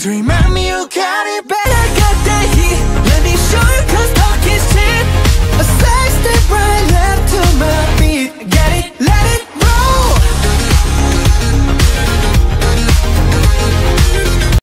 dream. me, you got it back.